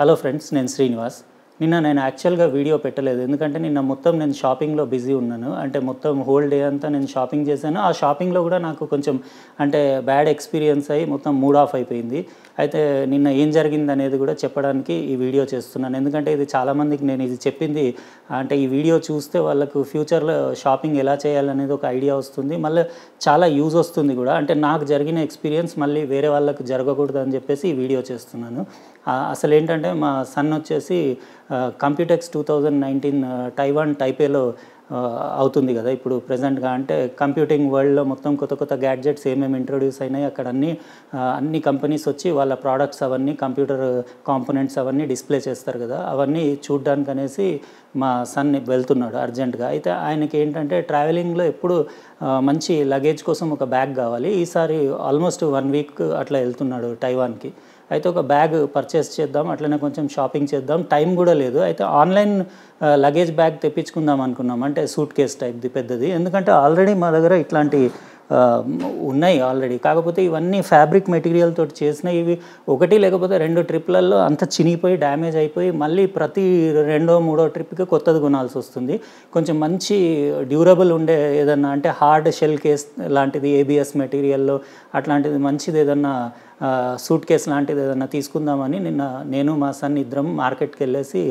Hello friends నేను శ్రీనివాస్. నిన్న నేను యాక్చువల్గా వీడియో పెట్టలేదు. ఎందుకంటే నిన్న మొత్తం నేను షాపింగ్లో బిజీ ఉన్నాను. అంటే మొత్తం హోల్ డే అంతా నేను షాపింగ్ చేశాను. ఆ షాపింగ్లో కూడా నాకు కొంచెం అంటే బ్యాడ్ ఎక్స్పీరియన్స్ అయ్యి మొత్తం మూడ్ ఆఫ్ అయిపోయింది. అయితే నిన్న ఏం జరిగింది అనేది కూడా చెప్పడానికి ఈ వీడియో చేస్తున్నాను. ఎందుకంటే ఇది చాలామందికి నేను ఇది చెప్పింది అంటే ఈ వీడియో చూస్తే వాళ్ళకు ఫ్యూచర్లో షాపింగ్ ఎలా చేయాలనేది ఒక ఐడియా వస్తుంది. మళ్ళీ చాలా యూజ్ వస్తుంది కూడా. అంటే నాకు జరిగిన ఎక్స్పీరియన్స్ మళ్ళీ వేరే వాళ్ళకు జరగకూడదు అని చెప్పేసి ఈ వీడియో చేస్తున్నాను. అసలు ఏంటంటే మా సన్ వచ్చేసి Computex two thousand nineteen Taiwan టైపేలో అవుతుంది కదా. ఇప్పుడు ప్రజెంట్గా అంటే కంప్యూటింగ్ వరల్డ్లో మొత్తం కొత్త కొత్త గ్యాడ్జెట్స్ ఏమేమి ఇంట్రొడ్యూస్ అయినాయి అక్కడ అన్ని అన్ని కంపెనీస్ వచ్చి వాళ్ళ ప్రోడక్ట్స్ అవన్నీ కంప్యూటర్ కాంపోనెంట్స్ అవన్నీ డిస్ప్లే చేస్తారు కదా. అవన్నీ చూడ్డానికి అనేసి మా సన్ వెళ్తున్నాడు అర్జెంటుగా అయితే ఆయనకి ఏంటంటే ట్రావెలింగ్లో ఎప్పుడు మంచి లగేజ్ కోసం ఒక బ్యాగ్ కావాలి. ఈసారి ఆల్మోస్ట్ వన్ వీక్ అట్లా వెళ్తున్నాడు టైవాన్కి అయితే ఒక బ్యాగ్ పర్చేస్ చేద్దాం అట్లనే కొంచెం షాపింగ్ చేద్దాం. టైం కూడా లేదు. అయితే ఆన్లైన్ లగేజ్ బ్యాగ్ తెప్పించుకుందాం అనుకున్నాం. అంటే సూట్ కేస్ టైప్ది పెద్దది. ఎందుకంటే ఆల్రెడీ మా దగ్గర ఇట్లాంటి ఉన్నాయి ఆల్రెడీ. కాకపోతే ఇవన్నీ ఫ్యాబ్రిక్ మెటీరియల్ తోటి చేసిన ఇవి ఒకటి లేకపోతే రెండు ట్రిప్లలో అంత చినిగిపోయి డ్యామేజ్ అయిపోయి మళ్ళీ ప్రతి రెండో మూడో ట్రిప్కి కొత్తది కొనాల్సి వస్తుంది. కొంచెం మంచి డ్యూరబుల్ ఉండే ఏదన్నా అంటే హార్డ్ షెల్ కేస్ లాంటిది ఏబిఎస్ మెటీరియల్లో అట్లాంటిది మంచిది ఏదన్నా సూట్ కేస్ లాంటిది ఏదైనా తీసుకుందామని నిన్న నేను మా సన్ ఇద్దరం మార్కెట్కి వెళ్ళేసి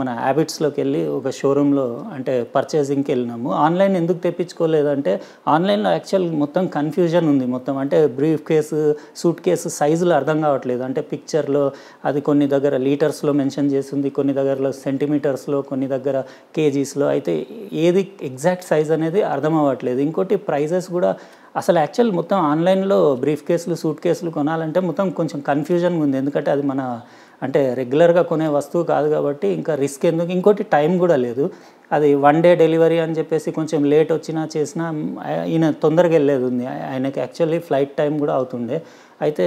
మన హ్యాబిట్స్లోకి వెళ్ళి ఒక షోరూంలో అంటే పర్చేసింగ్కి వెళ్ళినాము. ఆన్లైన్ ఎందుకు తెప్పించుకోలేదంటే ఆన్లైన్లో యాక్చువల్ మొత్తం కన్ఫ్యూజన్ ఉంది. మొత్తం అంటే బ్రీఫ్ కేసు సూట్ కేసు సైజులు అర్థం కావట్లేదు. అంటే పిక్చర్లో అది కొన్ని దగ్గర లీటర్స్లో మెన్షన్ చేసింది కొన్ని దగ్గరలో సెంటీమీటర్స్లో కొన్ని దగ్గర కేజీస్లో అయితే ఏది ఎగ్జాక్ట్ సైజ్ అనేది అర్థం అవ్వట్లేదు. ఇంకోటి ప్రైజెస్ కూడా అసలు యాక్చువల్ మొత్తం ఆన్లైన్లో బ్రీఫ్ కేసులు సూట్ కేసులు కొనాలంటే మొత్తం కొంచెం కన్ఫ్యూజన్గా ఉంది. ఎందుకంటే అది మన అంటే రెగ్యులర్గా కొనే వస్తువు కాదు కాబట్టి ఇంకా రిస్క్ ఎందుకు? ఇంకోటి టైం కూడా లేదు. అది వన్ డే డెలివరీ అని చెప్పేసి కొంచెం లేట్ వచ్చినా చేసినా ఈయన తొందరగా వెళ్ళేది ఉంది ఆయనకి యాక్చువల్లీ ఫ్లైట్ టైం కూడా అవుతుండే. అయితే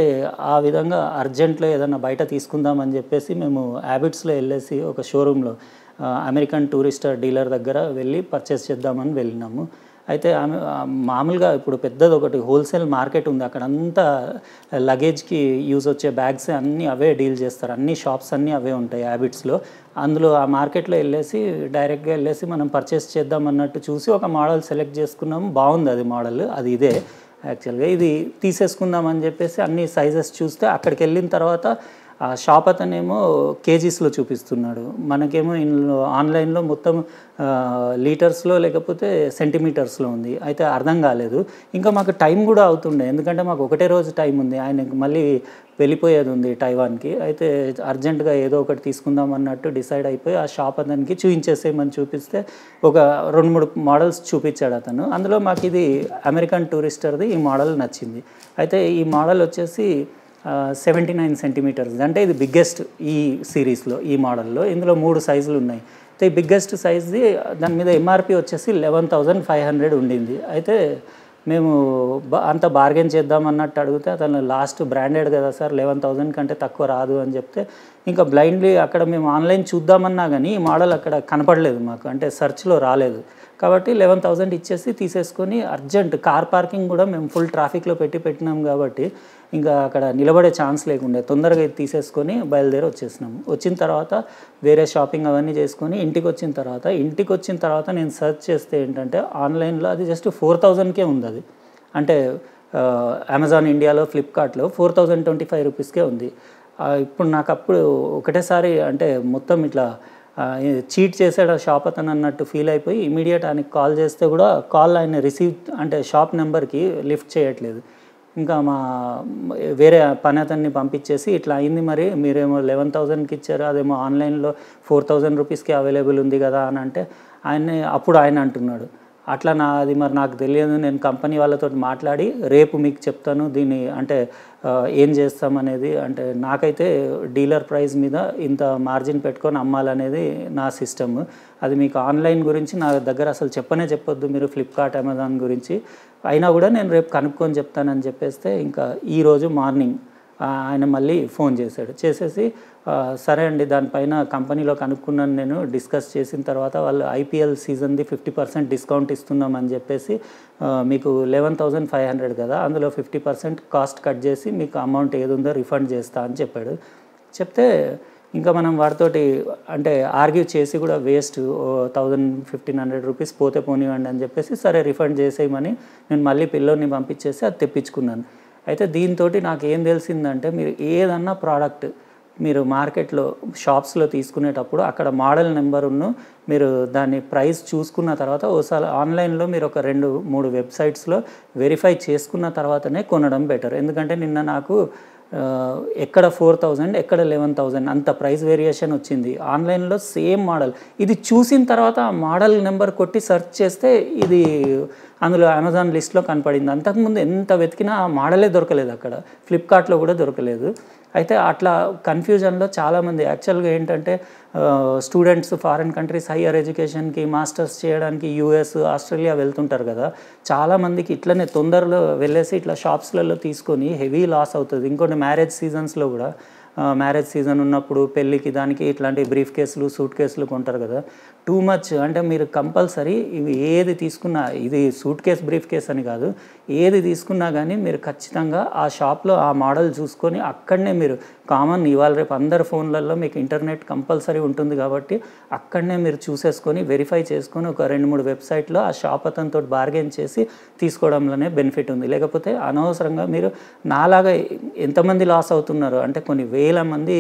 ఆ విధంగా అర్జెంట్లో ఏదైనా బయట తీసుకుందామని చెప్పేసి మేము హ్యాబిట్స్లో వెళ్ళేసి ఒక షోరూంలో అమెరికన్ టూరిస్టర్ డీలర్ దగ్గర వెళ్ళి పర్చేస్ చేద్దామని వెళ్ళినాము. అయితే ఆమె మామూలుగా ఇప్పుడు పెద్దది ఒకటి హోల్సేల్ మార్కెట్ ఉంది. అక్కడ అంతా లగేజ్కి యూజ్ వచ్చే బ్యాగ్స్ అన్నీ అవే డీల్ చేస్తారు. అన్ని షాప్స్ అన్నీ అవే ఉంటాయి హ్యాబిట్స్లో. అందులో ఆ మార్కెట్లో వెళ్ళేసి డైరెక్ట్గా వెళ్ళేసి మనం పర్చేస్ చేద్దాం అన్నట్టు చూసి ఒక మోడల్ సెలెక్ట్ చేసుకున్నాం. బాగుంది అది మోడల్ అది ఇదే. యాక్చువల్గా ఇది తీసేసుకుందాం అని చెప్పేసి అన్ని సైజెస్ చూస్తే అక్కడికి వెళ్ళిన తర్వాత ఆ షాప్ అతనేమో కేజీస్లో చూపిస్తున్నాడు. మనకేమో ఆన్లైన్లో మొత్తం లీటర్స్లో లేకపోతే సెంటీమీటర్స్లో ఉంది. అయితే అర్థం కాలేదు. ఇంకా మాకు టైం కూడా అవుతుండే. ఎందుకంటే మాకు ఒకటే రోజు టైం ఉంది. ఆయనకి మళ్ళీ వెళ్ళిపోయేది ఉంది టైవాన్కి. అయితే అర్జెంటుగా ఏదో ఒకటి తీసుకుందాం అన్నట్టు డిసైడ్ అయిపోయి ఆ షాప్ అతనికి చూపించేసేయమని చూపిస్తే ఒక రెండు మూడు మోడల్స్ చూపించాడు అతను. అందులో మాకు ఇది అమెరికన్ టూరిస్టర్ది ఈ మోడల్ నచ్చింది. అయితే ఈ మోడల్ వచ్చేసి సెవెంటీ నైన్ సెంటీమీటర్స్ అంటే ఇది బిగ్గెస్ట్ ఈ సిరీస్లో ఈ మోడల్లో ఇందులో మూడు సైజులు ఉన్నాయి. అయితే బిగ్గెస్ట్ సైజ్ది దాని మీద ఎంఆర్పి వచ్చేసి లెవెన్ థౌజండ్ ఫైవ్ హండ్రెడ్ ఉండింది. అయితే మేము అంత బార్గెన్ చేద్దాం అన్నట్టు అడిగితే అతను లాస్ట్ బ్రాండెడ్ కదా సార్ లెవెన్ థౌజండ్ కంటే తక్కువ రాదు అని చెప్తే ఇంకా బ్లైండ్లీ అక్కడ మేము ఆన్లైన్ చూద్దామన్నా కానీ ఈ మోడల్ అక్కడ కనపడలేదు మాకు. అంటే సెర్చ్లో రాలేదు. కాబట్టి లెవెన్ థౌజండ్ ఇచ్చేసి తీసేసుకొని అర్జెంట్ కార్ పార్కింగ్ కూడా మేము ఫుల్ ట్రాఫిక్లో పెట్టి పెట్టినాం కాబట్టి ఇంకా అక్కడ నిలబడే ఛాన్స్ లేకుండే తొందరగా ఇది తీసేసుకొని బయలుదేరి వచ్చేసినాము. వచ్చిన తర్వాత వేరే షాపింగ్ అవన్నీ చేసుకొని ఇంటికి వచ్చిన తర్వాత ఇంటికి వచ్చిన తర్వాత నేను సెర్చ్ చేస్తే ఏంటంటే ఆన్లైన్లో అది జస్ట్ ఫోర్ థౌజండ్కే ఉంది అది. అంటే అమెజాన్ ఇండియాలో ఫ్లిప్కార్ట్లో ఫోర్ థౌజండ్ ట్వంటీ ఫైవ్ రూపీస్కే ఉంది. ఇప్పుడు నాకు అప్పుడు ఒకటేసారి అంటే మొత్తం ఇట్లా చీట్ చేసాడు ఆ షాప్ అతను అన్నట్టు ఫీల్ అయిపోయి ఇమీడియట్ ఆయనకి కాల్ చేస్తే కూడా కాల్ ఆయన రిసీవ్ అంటే షాప్ నెంబర్కి లిఫ్ట్ చేయట్లేదు. ఇంకా మా వేరే పని అతన్ని పంపించేసి ఇట్లా అయింది మరి. మీరేమో లెవెన్ థౌజండ్కి ఇచ్చారు అదేమో ఆన్లైన్లో ఫోర్ థౌజండ్ రూపీస్కి అవైలబుల్ ఉంది కదా అని అంటే ఆయన అప్పుడు ఆయన అంటున్నాడు. అట్లా నా అది మరి నాకు తెలియదు. నేను కంపెనీ వాళ్ళతో మాట్లాడి రేపు మీకు చెప్తాను దీన్ని అంటే ఏం చేస్తామనేది అంటే నాకైతే డీలర్ ప్రైస్ మీద ఇంత మార్జిన్ పెట్టుకొని అమ్మాలనేది నా సిస్టమ్. అది మీకు ఆన్లైన్ గురించి నా దగ్గర అసలు చెప్పనే చెప్పొద్దు మీరు ఫ్లిప్కార్ట్ అమెజాన్ గురించి. అయినా కూడా నేను రేపు కనుక్కొని చెప్తానని చెప్పేస్తే ఇంకా ఈరోజు మార్నింగ్ ఆయన మళ్ళీ ఫోన్ చేశాడు. చేసేసి సరే అండి దానిపైన కంపెనీలో కనుక్కున్నాను నేను డిస్కస్ చేసిన తర్వాత వాళ్ళు ఐపీఎల్ సీజన్ది ఫిఫ్టీ పర్సెంట్ డిస్కౌంట్ ఇస్తున్నామని చెప్పేసి మీకు లెవెన్ థౌజండ్ ఫైవ్ హండ్రెడ్ కదా అందులో ఫిఫ్టీ పర్సెంట్ కాస్ట్ కట్ చేసి మీకు అమౌంట్ ఏది ఉందో రిఫండ్ చేస్తా అని చెప్పాడు. చెప్తే ఇంకా మనం వాటితోటి అంటే ఆర్గ్యూ చేసి కూడా waste thousand fifteen hundred rupees పోతే పోనివ్వండి అని చెప్పేసి సరే రిఫండ్ చేసేయమని నేను మళ్ళీ పిల్లోని పంపించేసి అది తెప్పించుకున్నాను. అయితే దీంతో నాకు ఏం తెలిసిందంటే మీరు ఏదన్నా ప్రోడక్ట్ మీరు మార్కెట్లో షాప్స్లో తీసుకునేటప్పుడు అక్కడ మోడల్ నెంబరును మీరు దాన్ని ప్రైస్ చూసుకున్న తర్వాత ఓసారి ఆన్లైన్లో మీరు ఒక రెండు మూడు వెబ్సైట్స్లో వెరిఫై చేసుకున్న తర్వాతనే కొనడం బెటర్ ఎందుకంటే నిన్న నాకు ఎక్కడ ఫోర్ థౌజండ్ ఎక్కడ లెవెన్ థౌజండ్ అంత ప్రైస్ వేరియేషన్ వచ్చింది. ఆన్లైన్లో సేమ్ మోడల్. ఇది చూసిన తర్వాత ఆ మోడల్ నెంబర్ కొట్టి సెర్చ్ చేస్తే ఇది అందులో అమెజాన్ లిస్ట్లో కనపడింది. అంతకుముందు ఎంత వెతికినా ఆ మోడలే దొరకలేదు అక్కడ. ఫ్లిప్కార్ట్లో కూడా దొరకలేదు. అయితే అట్లా కన్ఫ్యూజన్లో చాలామంది యాక్చువల్గా ఏంటంటే స్టూడెంట్స్ ఫారిన్ కంట్రీస్ హయ్యర్ ఎడ్యుకేషన్కి మాస్టర్స్ చేయడానికి యూఎస్ ఆస్ట్రేలియా వెళ్తుంటారు కదా. చాలామందికి ఇట్లనే తొందరలో వెళ్ళేసి ఇట్లా షాప్స్లలో తీసుకొని హెవీ లాస్ అవుతుంది. ఇంకొన్ని మ్యారేజ్ సీజన్స్లో కూడా మ్యారేజ్ సీజన్ ఉన్నప్పుడు పెళ్ళికి దానికి ఇట్లాంటి బ్రీఫ్ కేసులు సూట్ కేసులు కొంటారు కదా. టూ మచ్ అంటే మీరు కంపల్సరీ ఇవి ఏది తీసుకున్నా ఇది సూట్ కేస్ బ్రీఫ్ కేస్ అని కాదు. ఏది తీసుకున్నా కానీ మీరు ఖచ్చితంగా ఆ షాప్లో ఆ మోడల్ చూసుకొని అక్కడనే మీరు కామన్ ఇవాళ రేపు అందరి ఫోన్లలో మీకు ఇంటర్నెట్ కంపల్సరీ ఉంటుంది కాబట్టి అక్కడనే మీరు చూసేసుకొని వెరిఫై చేసుకొని ఒక రెండు మూడు వెబ్సైట్లో ఆ షాప్ అతనితో బార్గెన్ చేసి తీసుకోవడంలోనే బెనిఫిట్ ఉంది. లేకపోతే అనవసరంగా మీరు నాలాగా ఎంతమంది లాస్ అవుతున్నారు? అంటే కొన్ని వేల మంది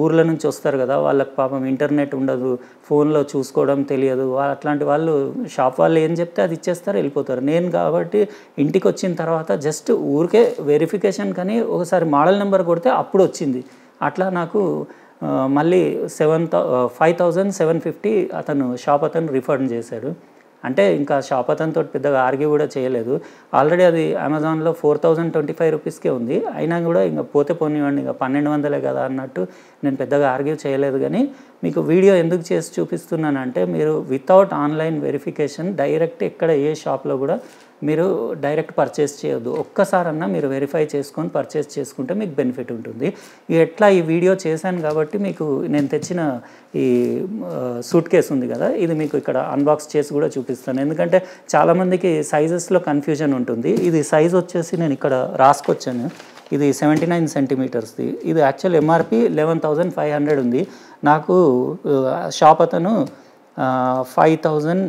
ఊర్ల నుంచి వస్తారు కదా వాళ్ళకి పాపం ఇంటర్నెట్ ఉండదు ఫోన్లో చూసుకోవడం తెలియదు. అట్లాంటి వాళ్ళు షాప్ వాళ్ళు ఏం చెప్తే అది ఇచ్చేస్తారు వెళ్ళిపోతారు. నేను కాబట్టి ఇంటికి వచ్చిన తర్వాత జస్ట్ ఊరికే వెరిఫికేషన్ కానీ ఒకసారి మోడల్ నెంబర్ కొడితే అప్పుడు వచ్చింది. అట్లా నాకు మళ్ళీ seven thou five thousand seven fifty అతను షాప్ అతను రిఫండ్ చేశాడు. అంటే ఇంకా షాప్ అతనితో పెద్దగా ఆర్గ్యూ కూడా చేయలేదు. ఆల్రెడీ అది అమెజాన్లో ఫోర్ థౌజండ్ ట్వంటీ ఫైవ్ రూపీస్కే ఉంది. అయినా కూడా ఇంకా పోతే పోనివ్వండి ఇంకా పన్నెండు వందలే కదా అన్నట్టు నేను పెద్దగా ఆర్గ్యూ చేయలేదు. కానీ మీకు వీడియో ఎందుకు చేసి చూపిస్తున్నానంటే మీరు వితౌట్ ఆన్లైన్ వెరిఫికేషన్ డైరెక్ట్ ఎక్కడ ఏ షాప్లో కూడా మీరు డైరెక్ట్ పర్చేస్ చేయొద్దు. ఒక్కసారన్నా మీరు వెరిఫై చేసుకొని పర్చేస్ చేసుకుంటే మీకు బెనిఫిట్ ఉంటుంది. ఎట్లా ఈ వీడియో చేశాను కాబట్టి మీకు నేను తెచ్చిన ఈ సూట్ కేస్ ఉంది కదా ఇది మీకు ఇక్కడ అన్బాక్స్ చేసి కూడా చూపిస్తాను. ఎందుకంటే చాలామందికి సైజెస్లో కన్ఫ్యూజన్ ఉంటుంది. ఇది సైజ్ వచ్చేసి నేను ఇక్కడ రాసుకొచ్చాను. ఇది సెవెంటీ నైన్ సెంటీమీటర్స్ది ఇది actual MRP eleven thousand five hundred ఉంది. నాకు షాప్ అతను five thousand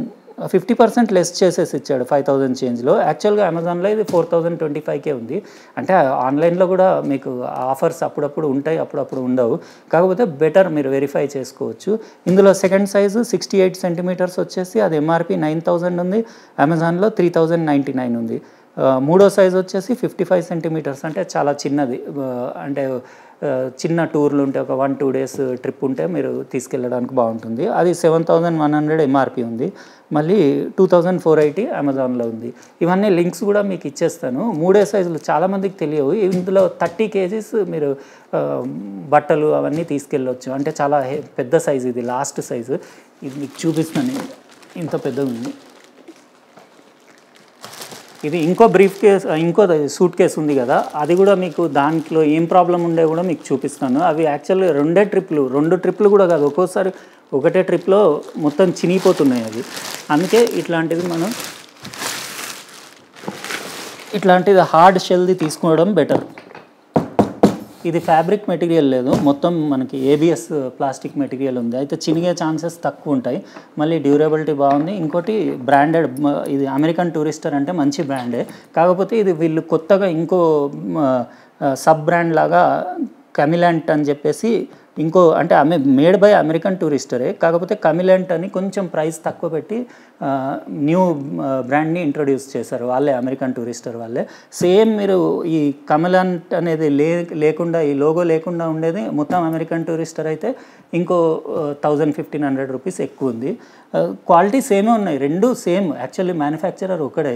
fifty percent less చేసేసి ఇచ్చాడు ఫైవ్ థౌజండ్ చేంజ్లో యాక్చువల్గా అమెజాన్లో ఇది ఫోర్ థౌజండ్ ట్వంటీ ఫైవ్కే ఉంది. అంటే ఆన్లైన్లో కూడా మీకు ఆఫర్స్ అప్పుడప్పుడు ఉంటాయి అప్పుడప్పుడు ఉండవు. కాకపోతే బెటర్ మీరు వెరిఫై చేసుకోవచ్చు. ఇందులో second size sixty eight centimetres వచ్చేసి అది ఎంఆర్పి నైన్ థౌజండ్ ఉంది. అమెజాన్లో త్రీ థౌజండ్ నైంటీ నైన్ ఉంది మూడో సైజ్ వచ్చేసి ఫిఫ్టీ ఫైవ్ సెంటీమీటర్స్ అంటే చాలా చిన్నది. అంటే చిన్న టూర్లు ఉంటే ఒక వన్ టూ డేస్ ట్రిప్ ఉంటే మీరు తీసుకెళ్ళడానికి బాగుంటుంది. అది seven thousand one hundred MRP ఉంది. మళ్ళీ టూ థౌజండ్ ఫోర్ ఎయిటీ అమెజాన్లో ఉంది. ఇవన్నీ లింక్స్ కూడా మీకు ఇచ్చేస్తాను. మూడే సైజులు చాలామందికి తెలియవు. ఇందులో థర్టీ కేజీస్ మీరు బట్టలు అవన్నీ తీసుకెళ్ళొచ్చు. అంటే చాలా హె- పెద్ద సైజు ఇది లాస్ట్ సైజు. ఇది మీకు చూపిస్తాను. ఇంత పెద్దగా ఉంది ఇది ఇంకో బ్రీఫ్ కేస్ ఇంకో సూట్ కేస్ ఉంది కదా. అది కూడా మీకు దాంట్లో ఏం ప్రాబ్లం ఉండే కూడా మీకు చూపిస్తాను. అవి యాక్చువల్గా రెండే ట్రిప్లు రెండు ట్రిప్లు కూడా కాదు. ఒక్కోసారి ఒకటే ట్రిప్లో మొత్తం చినిగిపోతున్నాయి అవి. అందుకే ఇట్లాంటిది మనం ఇట్లాంటిది హార్డ్ షెల్ది తీసుకోవడం బెటర్ ఇది ఫ్యాబ్రిక్ మెటీరియల్ లేదు. మొత్తం మనకి ఏబిఎస్ ప్లాస్టిక్ మెటీరియల్ ఉంది. అయితే చినిగే ఛాన్సెస్ తక్కువ ఉంటాయి. మళ్ళీ డ్యూరబిలిటీ బాగుంది. ఇంకోటి బ్రాండెడ్ ఇది అమెరికన్ టూరిస్టర్ అంటే మంచి బ్రాండే కాకపోతే ఇది వీళ్ళు కొత్తగా ఇంకో సబ్ బ్రాండ్ లాగా కమిలాంట్ అని చెప్పేసి ఇంకో అంటే ఆమె మేడ్ బై అమెరికన్ టూరిస్టరే. కాకపోతే కమిలెంట్ అని కొంచెం ప్రైస్ తక్కువ పెట్టి న్యూ బ్రాండ్ని ఇంట్రొడ్యూస్ చేశారు వాళ్ళే అమెరికన్ టూరిస్టర్ వాళ్ళే. సేమ్ మీరు ఈ కమిలెంట్ అనేది లే లేకుండా ఈ లోగో లేకుండా ఉండేది మొత్తం అమెరికన్ టూరిస్టర్ అయితే ఇంకో థౌజండ్ ఫిఫ్టీన్ హండ్రెడ్ రూపీస్ ఎక్కువ ఉంది. క్వాలిటీ సేమే ఉన్నాయి రెండు సేమ్. యాక్చువల్లీ మ్యానుఫ్యాక్చరర్ ఒకడే.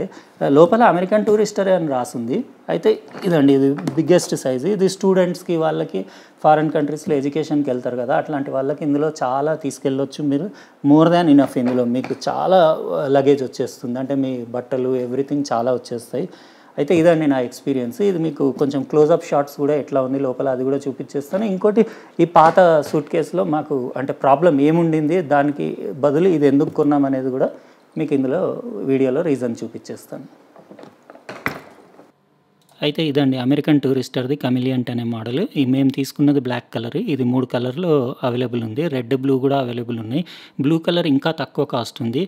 లోపల అమెరికన్ టూరిస్టరే అని రాసింది. అయితే ఇదండి ఇది బిగ్గెస్ట్ సైజు. ఇది స్టూడెంట్స్కి వాళ్ళకి ఫారిన్ కంట్రీస్లో ఎడ్యుకేషన్కి వెళ్తారు కదా అట్లాంటి వాళ్ళకి ఇందులో చాలా తీసుకెళ్ళొచ్చు. మీరు మోర్ దాన్ ఇనఫ్ ఇందులో. మీకు చాలా లగేజ్ వచ్చేస్తుంది. అంటే మీ బట్టలు ఎవ్రీథింగ్ చాలా వచ్చేస్తాయి. అయితే ఇదండి నా ఎక్స్పీరియన్స్. ఇది మీకు కొంచెం క్లోజప్ షాట్స్ కూడా ఎట్లా ఉంది లోపల అది కూడా చూపించేస్తాను. ఇంకోటి ఈ పాత సూట్ కేసులో మాకు అంటే ప్రాబ్లం ఏముండింది దానికి బదులు ఇది ఎందుకు కొన్నాం అనేది కూడా మీకు ఇందులో వీడియోలో రీజన్ చూపించేస్తాను. అయితే ఇదండి అమెరికన్ టూరిస్టర్ది కమిలియంట్ అనే మోడల్. ఈ మేము తీసుకున్నది బ్లాక్ కలర్. ఇది మూడు కలర్లో అవైలబుల్ ఉంది. రెడ్ బ్లూ కూడా అవైలబుల్ ఉన్నాయి. బ్లూ కలర్ ఇంకా తక్కువ కాస్ట్ ఉంది.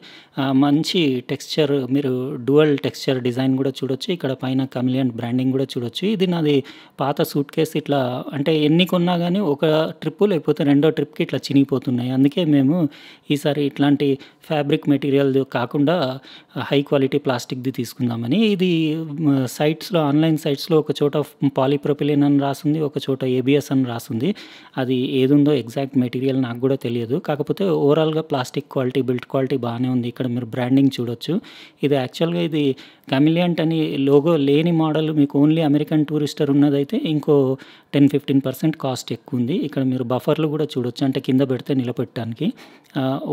మంచి టెక్స్చర్ మీరు డువల్ టెక్స్చర్ డిజైన్ కూడా చూడొచ్చు. ఇక్కడ పైన కమిలియంట్ బ్రాండింగ్ కూడా చూడొచ్చు. ఇది నాది పాత సూట్ కేసు ఇట్లా అంటే ఎన్ని కొన్నా కానీ ఒక ట్రిప్ లేకపోతే రెండో ట్రిప్కి ఇట్లా చినిగిపోతున్నాయి. అందుకే మేము ఈసారి ఇట్లాంటి ఫ్యాబ్రిక్ మెటీరియల్ కాకుండా హై క్వాలిటీ ప్లాస్టిక్ది తీసుకుందామని. ఇది సైట్స్లో ఆన్లైన్ సైట్స్లో ఒక చోట పాలిప్రొపిలిన్ అని రాసింది ఒక చోట ఏబిఎస్ అని రాసింది. అది ఏదుందో ఎగ్జాక్ట్ మెటీరియల్ నాకు కూడా తెలియదు. కాకపోతే ఓవరాల్గా ప్లాస్టిక్ క్వాలిటీ బిల్ట్ క్వాలిటీ బాగానే ఉంది. ఇక్కడ మీరు బ్రాండింగ్ చూడొచ్చు. ఇది యాక్చువల్గా ఇది కమిలియంట్ అని లోగో లేని మోడల్ మీకు ఓన్లీ అమెరికన్ టూరిస్టర్ ఉన్నదైతే ఇంకో టెన్ ఫిఫ్టీన్ పర్సెంట్ కాస్ట్ ఎక్కువ ఉంది. ఇక్కడ మీరు బఫర్లు కూడా చూడొచ్చు అంటే కింద పెడితే నిలబెట్టడానికి.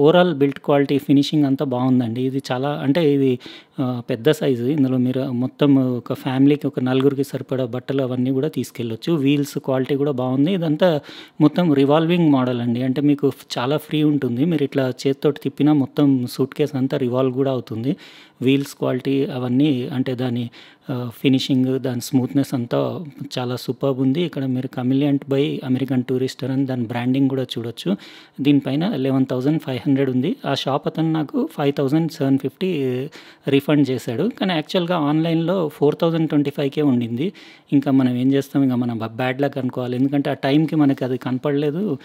ఓవరాల్ బిల్ట్ క్వాలిటీ ఫినిషింగ్ అంతా బాగుందండి. ఇది చాలా అంటే ఇది పెద్ద సైజు. ఇందులో మీరు మొత్తం ఒక ఫ్యామిలీకి ఒక నలుగురికి సరిపడా బట్టలు అవన్నీ కూడా తీసుకెళ్ళొచ్చు. వీల్స్ క్వాలిటీ కూడా బాగుంది. ఇదంతా మొత్తం రివాల్వింగ్ మోడల్ అండి. అంటే మీకు చాలా ఫ్రీ ఉంటుంది. మీరు ఇట్లా చేతితోటి తిప్పినా మొత్తం సూట్ కేస్ అంతా రివాల్వ్ కూడా అవుతుంది. వీల్స్ క్వాలిటీ అవన్నీ అంటే దాని ఫినిషింగ్ దాని స్మూత్నెస్ అంతా చాలా సూపర్బ్ ఉంది. ఇక్కడ మీరు కమిలియంట్ బై అమెరికన్ టూరిస్టర్ అని దాని బ్రాండింగ్ కూడా చూడొచ్చు. దీనిపైన లెవెన్ థౌజండ్ ఫైవ్ హండ్రెడ్ ఉంది. ఆ షాప్ అతను నాకు five thousand seven fifty refund చేశాడు. కానీ యాక్చువల్గా ఆన్లైన్లో ఫోర్ థౌజండ్ ట్వంటీ ఫైవ్కే ఉండింది. ఇంకా మనం ఏం చేస్తాం? ఇంకా మనం బ్యాడ్ లక్ అనుకోవాలి. ఎందుకంటే ఆ టైంకి మనకి అది కనపడలేదు.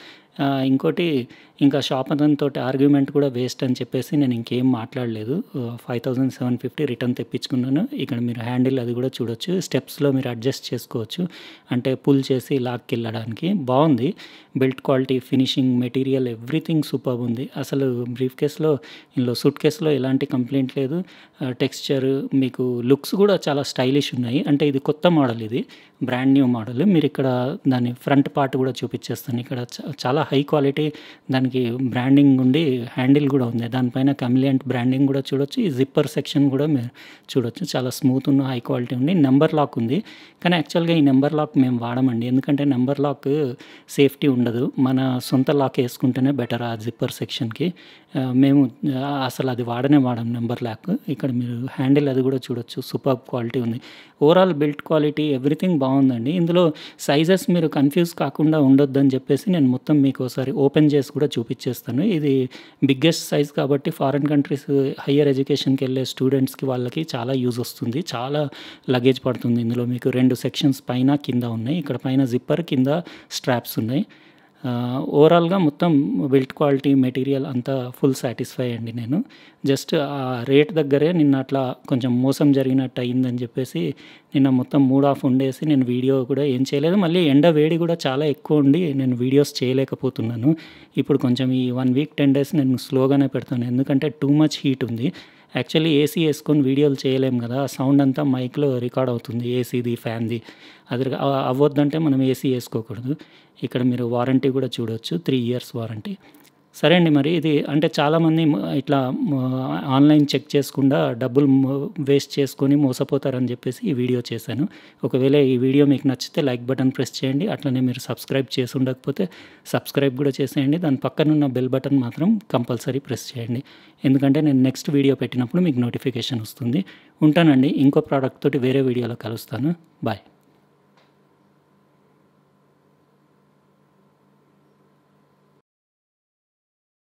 ఇంకోటి ఇంకా షాప్ అతనితో ఆర్గ్యుమెంట్ కూడా వేస్ట్ అని చెప్పేసి నేను ఇంకేం మాట్లాడలేదు. Five thousand seven fifty return తెప్పించుకున్నాను. ఇక్కడ మీరు హ్యాండిల్ అది కూడా చూడొచ్చు. స్టెప్స్లో మీరు అడ్జస్ట్ చేసుకోవచ్చు. అంటే పుల్ చేసి లాక్కి వెళ్ళడానికి. బాగుంది. Built quality finishing material everything super ఉంది. అసలు బ్రీఫ్ కేస్లో ఇందులో సూట్ కేస్లో ఎలాంటి కంప్లైంట్ లేదు. టెక్స్చర్ మీకు లుక్స్ కూడా చాలా స్టైలిష్ ఉన్నాయి. అంటే ఇది కొత్త మోడల్ ఇది. బ్రాండ్ న్యూ మోడల్ మీరు ఇక్కడ దాని ఫ్రంట్ పార్ట్ కూడా చూపించేస్తాను. ఇక్కడ చాలా చాలా హై క్వాలిటీ దానికి బ్రాండింగ్ ఉండి హ్యాండిల్ కూడా ఉంది. దానిపైన కమిలియంట్ బ్రాండింగ్ కూడా చూడొచ్చు. ఈ జిప్పర్ సెక్షన్ కూడా మీరు చూడొచ్చు. చాలా స్మూత్ ఉన్న హై క్వాలిటీ ఉంది. నెంబర్ లాక్ ఉంది. కానీ యాక్చువల్గా ఈ నెంబర్ లాక్ మేము వాడమండి. ఎందుకంటే నెంబర్ లాక్ సేఫ్టీ ఉండదు. మన సొంత లాక్ వేసుకుంటేనే బెటర్ ఆ జిప్పర్ సెక్షన్కి మేము అసలు అది వాడనే వాడం నెంబర్ లాక్ ఇక్కడ మీరు హ్యాండిల్ అది కూడా చూడొచ్చు. సూపర్ క్వాలిటీ ఉంది. ఓవరాల్ బిల్ట్ క్వాలిటీ ఎవ్రీథింగ్ బాగుందండి. ఇందులో సైజెస్ మీరు కన్ఫ్యూజ్ కాకుండా ఉండొద్దని చెప్పేసి నేను మొత్తం మీకు ఒకసారి ఓపెన్ చేసి కూడా చూపించేస్తాను ఇది బిగ్గెస్ట్ సైజ్ కాబట్టి ఫారిన్ కంట్రీస్ హయ్యర్ ఎడ్యుకేషన్కి వెళ్ళే స్టూడెంట్స్కి వాళ్ళకి చాలా యూజ్ వస్తుంది. చాలా లగేజ్ పడుతుంది ఇందులో. మీకు రెండు సెక్షన్స్ పైన కింద ఉన్నాయి. ఇక్కడ పైన జిప్పర్ కింద స్ట్రాప్స్ ఉన్నాయి. ఓవరాల్గా మొత్తం బిల్ట్ క్వాలిటీ మెటీరియల్ అంతా ఫుల్ సాటిస్ఫై అండి నేను. జస్ట్ ఆ రేట్ దగ్గరే నిన్న అట్లా కొంచెం మోసం జరిగినట్టు అయిందని చెప్పేసి నిన్న మొత్తం మూడ్ ఆఫ్ ఉండేసి నేను వీడియో కూడా ఏం చేయలేదు. మళ్ళీ ఎండ వేడి కూడా చాలా ఎక్కువ ఉండి నేను వీడియోస్ చేయలేకపోతున్నాను. ఇప్పుడు కొంచెం ఈ వన్ వీక్ టెన్ డేస్ నేను స్లోగానే పెడతాను. ఎందుకంటే టూ మచ్ హీట్ ఉంది. యాక్చువల్లీ ఏసీ వేసుకొని వీడియోలు చేయలేము కదా. సౌండ్ అంతా మైక్లో రికార్డ్ అవుతుంది. ఏసీది ఫ్యాన్ది అది అవ్వద్దంటే మనం ఏసీ వేసుకోకూడదు. ఇక్కడ మీరు వారంటీ కూడా చూడొచ్చు త్రీ ఇయర్స్ వారంటీ. సరే అండి మరి ఇది అంటే చాలామంది ఇట్లా ఆన్లైన్ చెక్ చేసుకుండా డబ్బులు వేస్ట్ చేసుకొని మోసపోతారని చెప్పేసి ఈ వీడియో చేశాను. ఒకవేళ ఈ వీడియో మీకు నచ్చితే లైక్ బటన్ ప్రెస్ చేయండి అట్లనే మీరు సబ్స్క్రైబ్ చేసి ఉండకపోతే సబ్స్క్రైబ్ కూడా చేసేయండి దాని పక్కన ఉన్న బెల్ బటన్ మాత్రం కంపల్సరీ ప్రెస్ చేయండి. ఎందుకంటే నేను నెక్స్ట్ వీడియో పెట్టినప్పుడు మీకు నోటిఫికేషన్ వస్తుంది. ఉంటానండి ఇంకో ప్రోడక్ట్ తోటి వేరే వీడియోలో కలుస్తాను. బాయ్